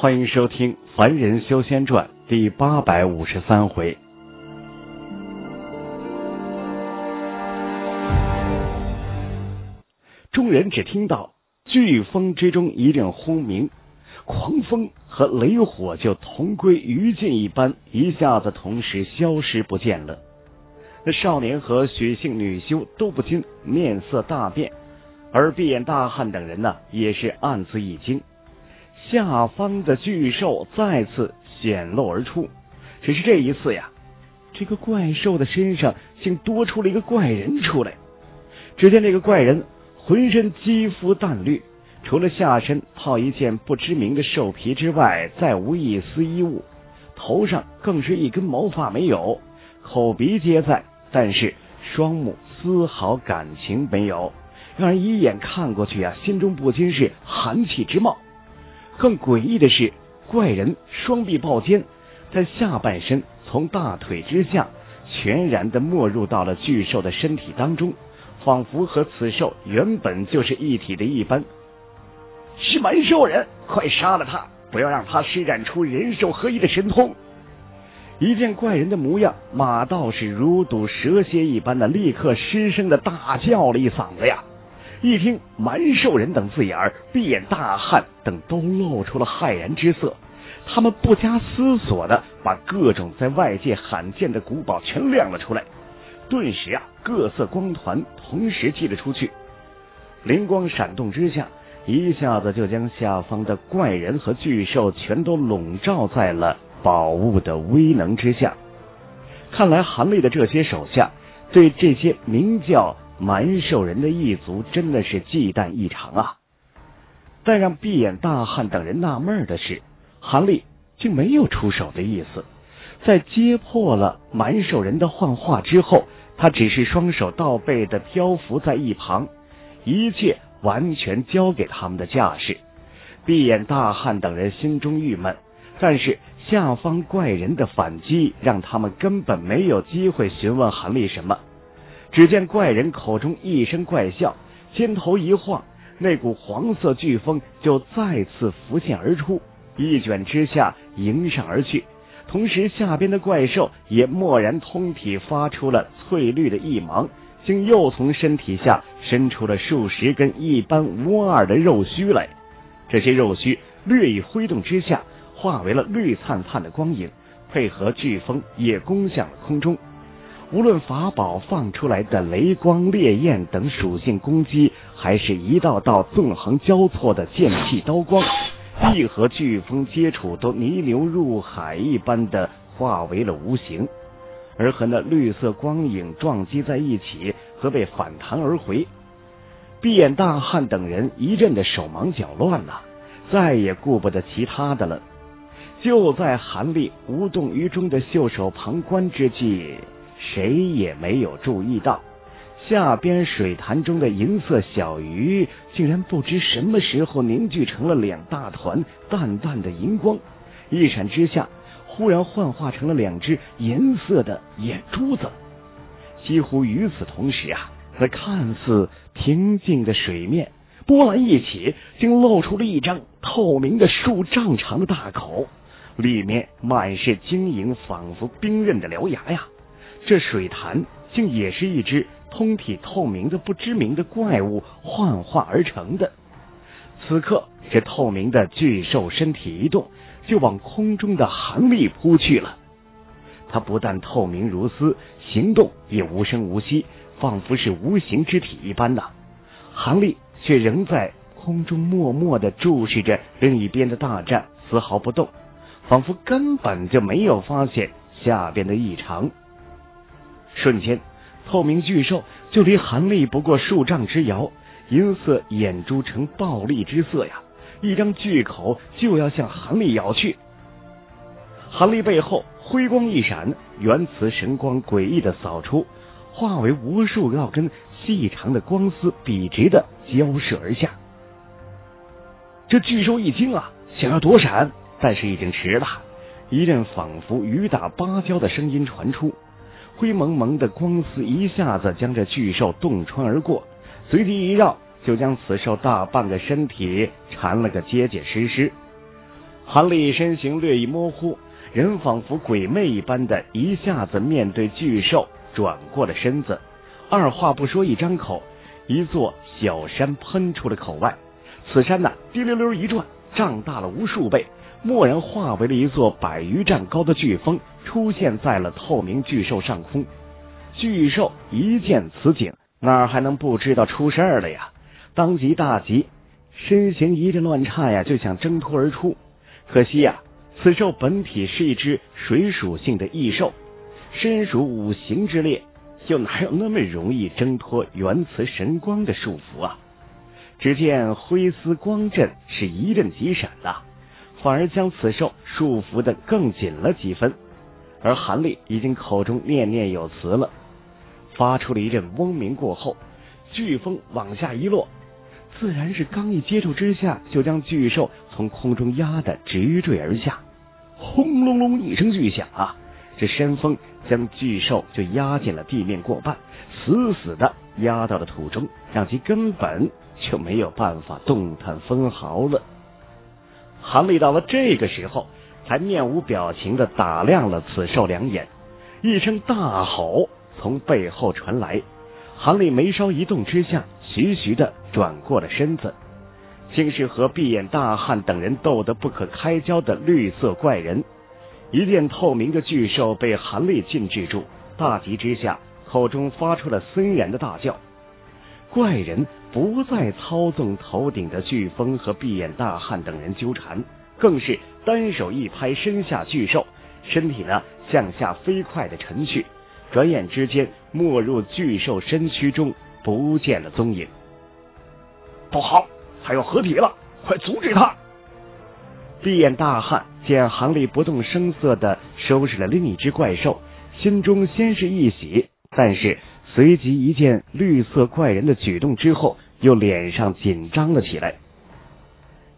欢迎收听《凡人修仙传》第八百五十三回。众人只听到飓风之中一阵轰鸣，狂风和雷火就同归于尽一般，一下子同时消失不见了。那少年和许姓女修都不禁面色大变，而闭眼大汉等人呢，也是暗自一惊。下方的巨兽再次显露而出，只是这一次呀，这个怪兽的身上竟多出了一个怪人出来。只见这个怪人浑身肌肤淡绿，除了下身套一件不知名的兽皮之外，再无一丝衣物，头上更是一根毛发没有，口鼻皆在，但是双目丝毫感情没有，让人一眼看过去啊，心中不禁是寒气直冒。更诡异的是，怪人双臂抱肩，在下半身从大腿之下全然的没入到了巨兽的身体当中，仿佛和此兽原本就是一体的一般。是蛮兽人，快杀了他，不要让他施展出人兽合一的神通！一见怪人的模样，马道士如堵蛇蝎一般的，立刻失声的大叫了一嗓子呀！一听“蛮兽人”等字眼儿，闭眼大汉等都露出了骇然之色。他们不加思索的把各种在外界罕见的古堡全亮了出来。顿时啊，各色光团同时寄了出去，灵光闪动之下，一下子就将下方的怪人和巨兽全都笼罩在了宝物的威能之下。看来韩立的这些手下对这些名叫……蛮兽人的一族真的是忌惮异常啊！但让闭眼大汉等人纳闷的是，韩立竟没有出手的意思。在揭破了蛮兽人的幻化之后，他只是双手倒背的漂浮在一旁，一切完全交给他们的架势。闭眼大汉等人心中郁闷，但是下方怪人的反击让他们根本没有机会询问韩立什么。只见怪人口中一声怪笑，肩头一晃，那股黄色飓风就再次浮现而出，一卷之下迎上而去。同时，下边的怪兽也蓦然通体发出了翠绿的翼芒，竟又从身体下伸出了数十根一般无二的肉须来。这些肉须略一挥动之下，化为了绿灿灿的光影，配合飓风也攻向了空中。无论法宝放出来的雷光、烈焰等属性攻击，还是一道道纵横交错的剑气刀光，一和飓风接触，都泥流入海一般的化为了无形；而和那绿色光影撞击在一起，则被反弹而回。闭眼大汉等人一阵的手忙脚乱呐，再也顾不得其他的了。就在韩立无动于衷的袖手旁观之际。谁也没有注意到，下边水潭中的银色小鱼竟然不知什么时候凝聚成了两大团淡淡的银光，一闪之下，忽然幻化成了两只银色的眼珠子。几乎与此同时啊，那看似平静的水面，波澜一起，竟露出了一张透明的数丈长的大口，里面满是晶莹，仿佛冰刃的獠牙呀。这水潭竟也是一只通体透明的不知名的怪物幻化而成的。此刻，这透明的巨兽身体一动，就往空中的韩立扑去了。它不但透明如丝，行动也无声无息，仿佛是无形之体一般呐。韩立却仍在空中默默的注视着另一边的大战，丝毫不动，仿佛根本就没有发现下边的异常。瞬间，透明巨兽就离韩立不过数丈之遥，银色眼珠呈暴戾之色呀，一张巨口就要向韩立咬去。韩立背后辉光一闪，原磁神光诡异的扫出，化为无数道根细长的光丝，笔直的交射而下。这巨兽一惊啊，想要躲闪，但是已经迟了。一阵仿佛雨打芭蕉的声音传出。灰蒙蒙的光丝一下子将这巨兽洞穿而过，随即一绕，就将此兽大半个身体缠了个结结实实。韩立身形略一模糊，人仿佛鬼魅一般的，一下子面对巨兽转过了身子，二话不说，一张口，一座小山喷出了口外。此山呐，滴溜溜一转，胀大了无数倍，蓦然化为了一座百余丈高的巨峰，出现在了透明巨兽上空。巨兽一见此景，哪还能不知道出事儿了呀？当即大急，身形一阵乱颤呀，就想挣脱而出。可惜呀，此兽本体是一只水属性的异兽，身属五行之列，又哪有那么容易挣脱元磁神光的束缚啊？只见灰丝光阵是一阵急闪呐，反而将此兽束缚的更紧了几分。而韩立已经口中念念有词了，发出了一阵嗡鸣过后，飓风往下一落。自然是刚一接触之下，就将巨兽从空中压得直坠而下，轰隆隆一声巨响啊！这山峰将巨兽就压进了地面过半，死死的压到了土中，让其根本就没有办法动弹分毫了。韩立到了这个时候，才面无表情的打量了此兽两眼，一声大吼从背后传来，韩立眉梢一动之下。徐徐的转过了身子，竟是和闭眼大汉等人斗得不可开交的绿色怪人。一件透明的巨兽被韩立禁制住，大急之下，口中发出了森然的大叫。怪人不再操纵头顶的飓风和闭眼大汉等人纠缠，更是单手一拍身下巨兽，身体呢向下飞快的沉去，转眼之间没入巨兽身躯中。不见了踪影，不好，他要合体了，快阻止他！闭眼大汉见行里不动声色的收拾了另一只怪兽，心中先是一喜，但是随即一见绿色怪人的举动之后，又脸上紧张了起来。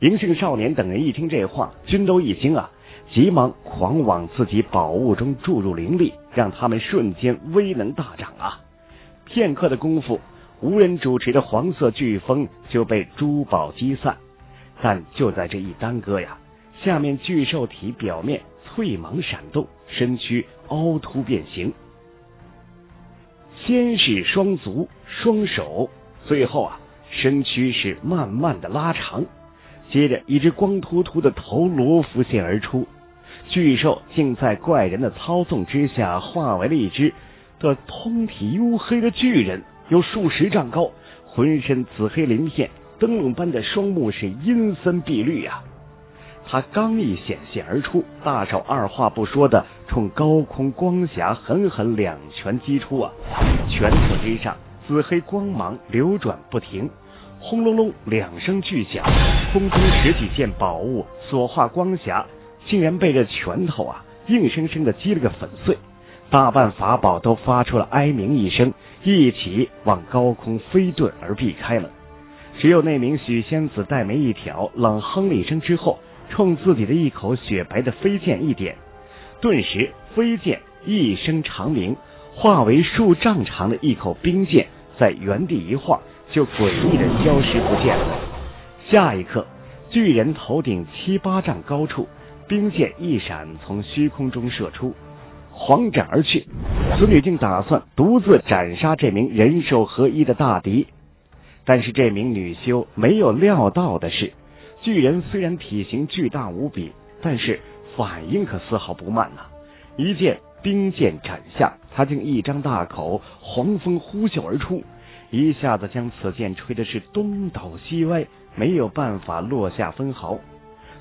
银杏少年等人一听这话，均都一惊啊，急忙狂往自己宝物中注入灵力，让他们瞬间威能大涨啊！片刻的功夫。无人主持的黄色飓风就被珠宝击散，但就在这一耽搁呀，下面巨兽体表面翠芒闪动，身躯凹凸变形，先是双足、双手，最后啊，身躯是慢慢的拉长，接着一只光秃秃的头颅浮现而出，巨兽竟在怪人的操纵之下，化为了一只的通体黝黑的巨人。有数十丈高，浑身紫黑鳞片，灯笼般的双目是阴森碧绿呀。他刚一显现而出，大手二话不说的冲高空光霞狠狠两拳击出啊！拳头之上，紫黑光芒流转不停，轰隆隆两声巨响，空中十几件宝物所化光霞，竟然被这拳头啊硬生生的击了个粉碎。大半法宝都发出了哀鸣一声，一起往高空飞遁而避开了。只有那名许仙子黛眉一挑，冷哼了一声之后，冲自己的一口雪白的飞剑一点，顿时飞剑一声长鸣，化为数丈长的一口冰剑，在原地一晃，就诡异的消失不见了。下一刻，巨人头顶七八丈高处，冰剑一闪，从虚空中射出。狂斩而去，此女竟打算独自斩杀这名人兽合一的大敌。但是这名女修没有料到的是，巨人虽然体型巨大无比，但是反应可丝毫不慢呐！一剑冰剑斩下，他竟一张大口，黄风呼啸而出，一下子将此剑吹的是东倒西歪，没有办法落下分毫。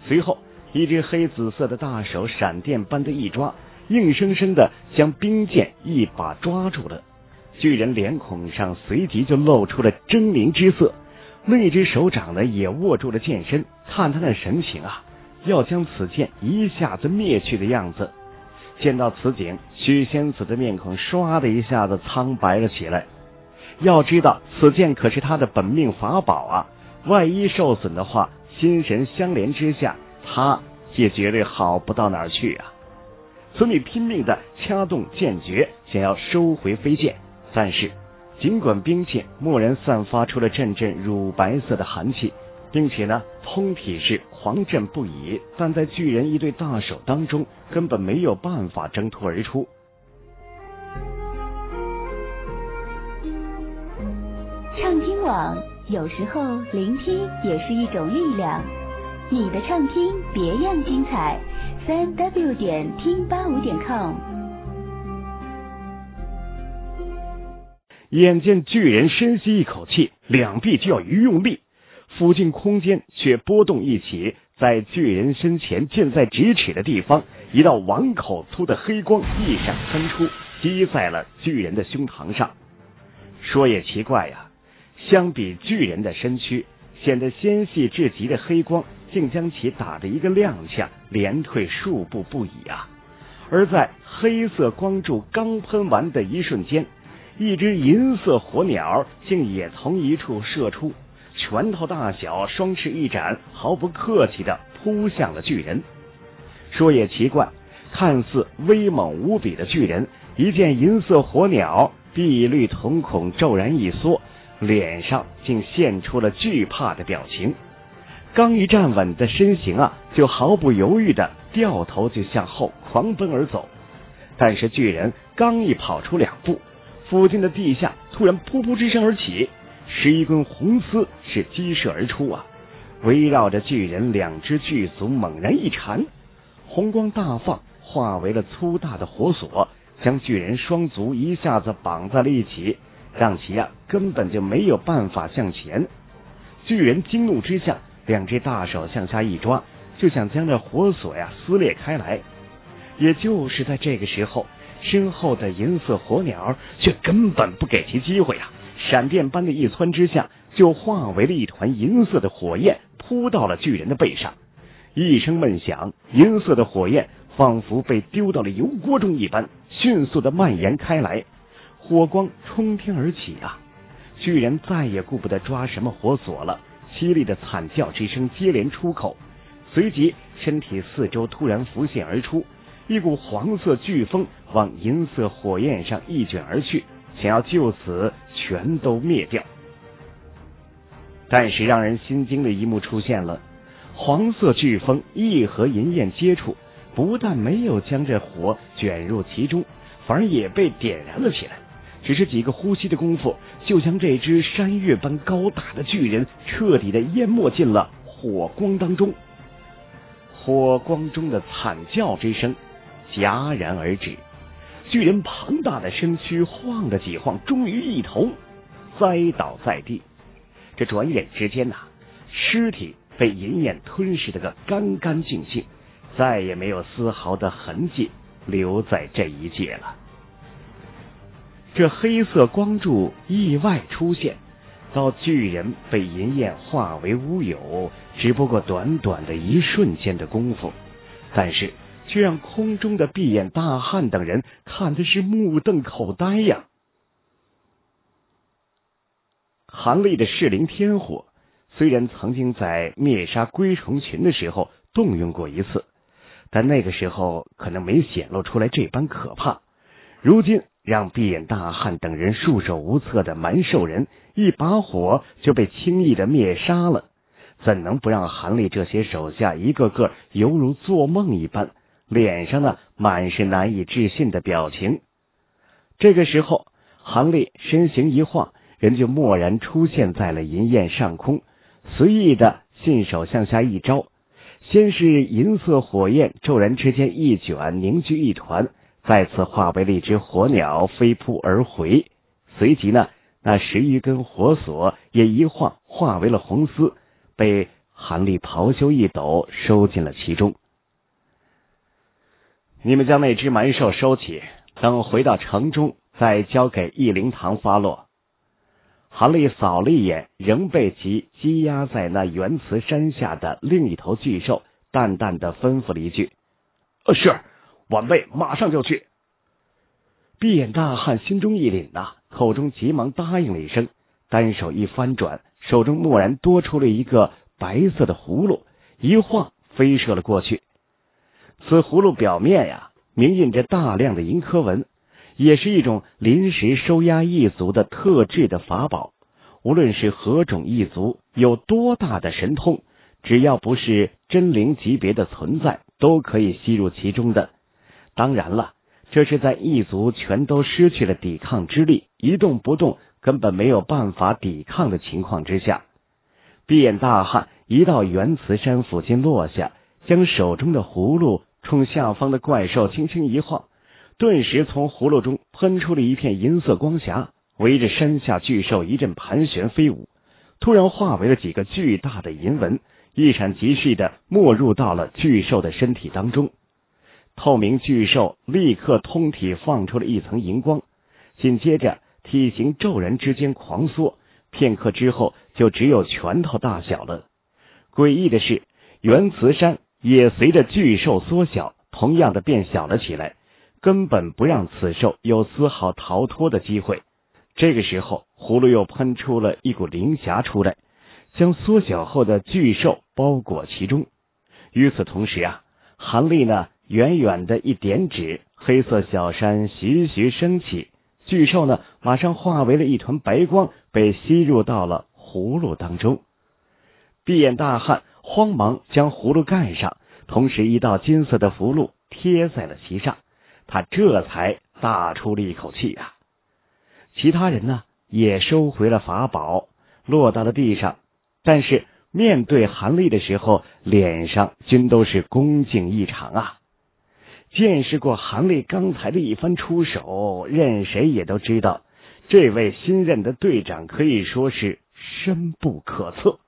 随后，一只黑紫色的大手闪电般的一抓。硬生生的将冰剑一把抓住了，巨人脸孔上随即就露出了狰狞之色，那只手掌呢也握住了剑身，看他那神情啊，要将此剑一下子灭去的样子。见到此景，许仙子的面孔唰的一下子苍白了起来。要知道，此剑可是他的本命法宝啊，万一受损的话，心神相连之下，他也绝对好不到哪儿去啊。孙女拼命的掐动剑诀，想要收回飞剑，但是尽管冰剑蓦然散发出了阵阵乳白色的寒气，并且呢，通体是狂震不已，但在巨人一对大手当中，根本没有办法挣脱而出。畅听网，有时候聆听也是一种力量。你的畅听别样精彩，三 w 点听八五点 com。眼见巨人深吸一口气，两臂就要一用力。附近空间却波动一起，在巨人身前近在咫尺的地方，一道碗口粗的黑光一闪三出，击在了巨人的胸膛上。说也奇怪呀，相比巨人的身躯，显得纤细至极的黑光，竟将其打得一个踉跄，连退数步不已啊！而在黑色光柱刚喷完的一瞬间，一只银色火鸟竟也从一处射出。拳头大小，双翅一展，毫不客气的扑向了巨人。说也奇怪，看似威猛无比的巨人，一见银色火鸟，碧绿瞳孔骤然一缩，脸上竟现出了惧怕的表情。刚一站稳的身形啊，就毫不犹豫的掉头就向后狂奔而走。但是巨人刚一跑出两步，附近的地下突然噗噗之声而起。十一根红丝是激射而出啊！围绕着巨人两只巨足猛然一缠，红光大放，化为了粗大的火索，将巨人双足一下子绑在了一起，让其呀根本就没有办法向前。巨人惊怒之下，两只大手向下一抓，就想将这火索呀撕裂开来。也就是在这个时候，身后的银色火鸟却根本不给其机会呀！闪电般的一窜之下，就化为了一团银色的火焰，扑到了巨人的背上。一声闷响，银色的火焰仿佛被丢到了油锅中一般，迅速的蔓延开来，火光冲天而起啊！巨人再也顾不得抓什么火索了，凄厉的惨叫之声接连出口，随即身体四周突然浮现而出，一股黄色飓风往银色火焰上一卷而去。想要就此全都灭掉，但是让人心惊的一幕出现了：黄色飓风一和银焰接触，不但没有将这火卷入其中，反而也被点燃了起来。只是几个呼吸的功夫，就将这只山岳般高大的巨人彻底的淹没进了火光当中。火光中的惨叫之声戛然而止。巨人庞大的身躯晃了几晃，终于一头栽倒在地。这转眼之间呐，尸体被银焰吞噬的个干干净净，再也没有丝毫的痕迹留在这一界了。这黑色光柱意外出现，到巨人被银焰化为乌有，只不过短短的一瞬间的功夫，但是。却让空中的闭眼大汉等人看的是目瞪口呆呀！韩立的噬灵天火虽然曾经在灭杀龟虫群的时候动用过一次，但那个时候可能没显露出来这般可怕。如今让闭眼大汉等人束手无策的蛮兽人，一把火就被轻易的灭杀了，怎能不让韩立这些手下一个个犹如做梦一般？脸上呢满是难以置信的表情。这个时候，韩立身形一晃，人就蓦然出现在了银焰上空，随意的信手向下一招，先是银色火焰骤然之间一卷，凝聚一团，再次化为了一只火鸟飞扑而回。随即呢，那十余根火索也一晃化为了红丝，被韩立袍袖一抖，收进了其中。你们将那只蛮兽收起，等回到城中再交给义灵堂发落。韩立扫了一眼仍被其积压在那原慈山下的另一头巨兽，淡淡的吩咐了一句：“呃，是，晚辈马上就去。”闭眼大汉心中一凛呐，口中急忙答应了一声，单手一翻转，手中蓦然多出了一个白色的葫芦，一晃飞射了过去。此葫芦表面呀，铭印着大量的银刻纹，也是一种临时收押异族的特制的法宝。无论是何种异族，有多大的神通，只要不是真灵级别的存在，都可以吸入其中的。当然了，这是在异族全都失去了抵抗之力，一动不动，根本没有办法抵抗的情况之下。闭眼大汉一到元慈山附近落下，将手中的葫芦冲下方的怪兽轻轻一晃，顿时从葫芦中喷出了一片银色光霞。围着山下巨兽一阵盘旋飞舞，突然化为了几个巨大的银纹，一闪即逝的没入到了巨兽的身体当中。透明巨兽立刻通体放出了一层银光，紧接着体型骤然之间狂缩，片刻之后就只有拳头大小了。诡异的是，元慈山也随着巨兽缩小，同样的变小了起来，根本不让此兽有丝毫逃脱的机会。这个时候，葫芦又喷出了一股灵霞出来，将缩小后的巨兽包裹其中。与此同时啊，韩立呢远远的一点指，黑色小山徐徐升起，巨兽呢马上化为了一团白光，被吸入到了葫芦当中。闭眼大汉慌忙将葫芦盖上，同时一道金色的符箓贴在了其上，他这才大出了一口气啊。其他人呢，也收回了法宝，落到了地上。但是面对韩立的时候，脸上均都是恭敬异常啊。见识过韩立刚才的一番出手，任谁也都知道，这位新任的队长可以说是深不可测，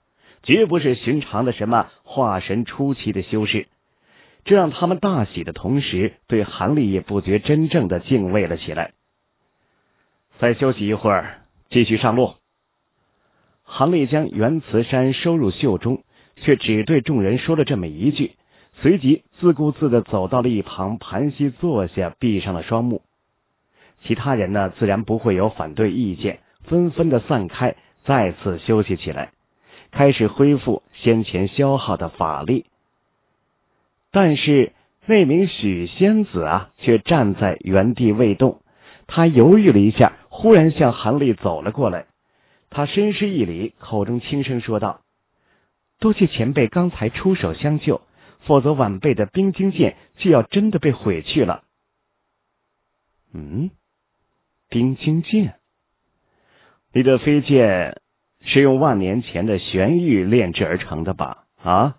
绝不是寻常的什么化神初期的修士。这让他们大喜的同时，对韩立也不觉真正的敬畏了起来。再休息一会儿，继续上路。韩立将元慈山收入袖中，却只对众人说了这么一句，随即自顾自的走到了一旁，盘膝坐下，闭上了双目。其他人呢，自然不会有反对意见，纷纷的散开，再次休息起来，开始恢复先前消耗的法力。但是那名许仙子啊，却站在原地未动。他犹豫了一下。忽然向韩立走了过来，他深施一礼，口中轻声说道：“多谢前辈刚才出手相救，否则晚辈的冰晶剑就要真的被毁去了。”嗯，冰晶剑，你的飞剑是用万年前的玄玉炼制而成的吧？啊？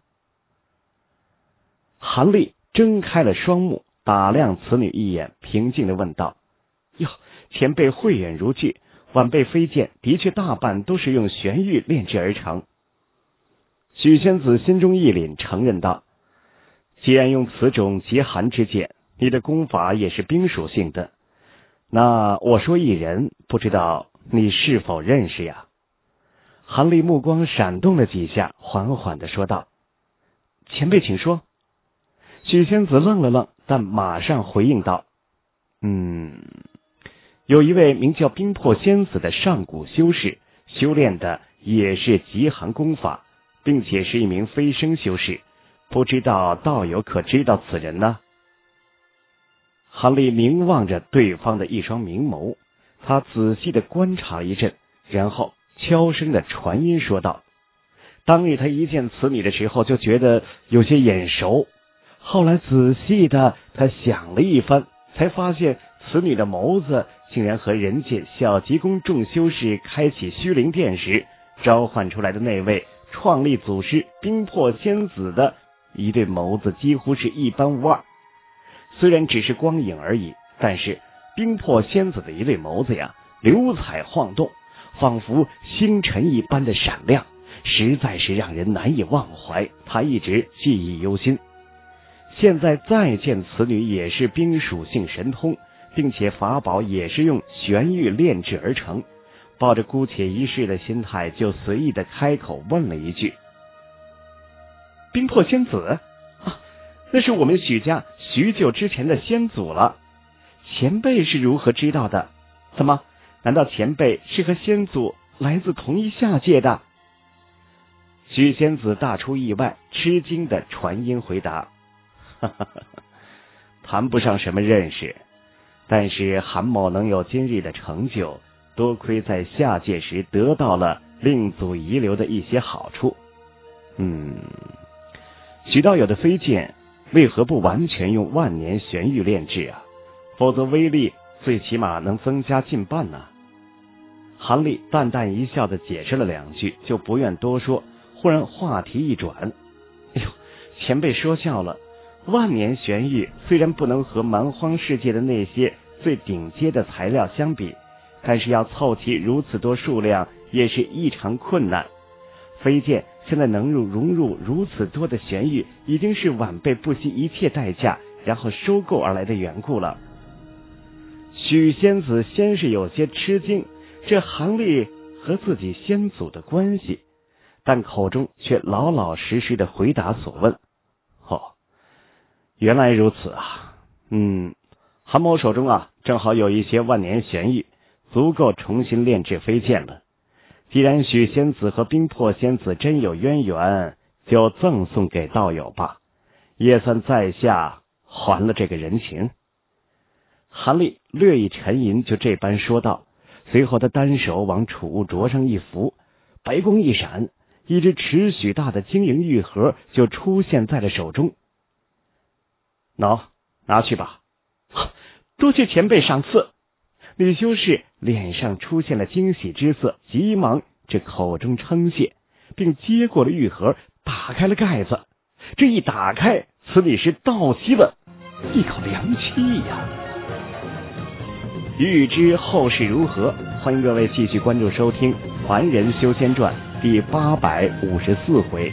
韩立睁开了双目，打量此女一眼，平静的问道：“哟。”前辈慧眼如炬，晚辈飞剑的确大半都是用玄玉炼制而成。许仙子心中一凛，承认道：“既然用此种极寒之剑，你的功法也是冰属性的。那我说一人，不知道你是否认识呀？”韩立目光闪动了几下，缓缓的说道：“前辈，请说。”许仙子愣了愣，但马上回应道：“嗯。”有一位名叫冰魄仙子的上古修士，修炼的也是极寒功法，并且是一名飞升修士。不知道道友可知道此人呢？韩立凝望着对方的一双明眸，他仔细的观察了一阵，然后悄声的传音说道：“当日他一见此女的时候，就觉得有些眼熟。后来仔细的他想了一番，才发现此女的眸子。”竟然和人界小极宫众修士开启虚灵殿时召唤出来的那位创立祖师冰魄仙子的一对眸子几乎是一般无二。虽然只是光影而已，但是冰魄仙子的一对眸子呀，流彩晃动，仿佛星辰一般的闪亮，实在是让人难以忘怀。他一直记忆犹新。现在再见此女，也是冰属性神通。并且法宝也是用玄玉炼制而成，抱着姑且一试的心态，就随意的开口问了一句：“冰魄仙子啊，那是我们许家许久之前的先祖了。前辈是如何知道的？怎么？难道前辈是和先祖来自同一下界的？”许仙子大出意外，吃惊的传音回答：“哈哈哈，谈不上什么认识。”但是韩某能有今日的成就，多亏在下界时得到了令祖遗留的一些好处。嗯，许道友的飞剑为何不完全用万年玄玉炼制啊？否则威力最起码能增加近半呢。韩立淡淡一笑的解释了两句，就不愿多说。忽然话题一转，哎呦，前辈说笑了。万年玄玉虽然不能和蛮荒世界的那些最顶阶的材料相比，但是要凑齐如此多数量也是异常困难。飞剑现在能入融入如此多的玄玉，已经是晚辈不惜一切代价然后收购而来的缘故了。许仙子先是有些吃惊，这行里和自己先祖的关系，但口中却老老实实的回答所问。哦原来如此啊，嗯，韩某手中啊正好有一些万年玄玉，足够重新炼制飞剑了。既然许仙子和冰魄仙子真有渊源，就赠送给道友吧，也算在下还了这个人情。韩立略一沉吟，就这般说道。随后他单手往储物桌上一扶，白光一闪，一只尺许大的晶莹玉盒就出现在了手中。喏，拿去吧。多谢前辈赏赐。李修士脸上出现了惊喜之色，急忙这口中称谢，并接过了玉盒，打开了盖子。这一打开，此里是倒吸了一口凉气呀！欲知后事如何，欢迎各位继续关注收听《凡人修仙传》第八百五十四回。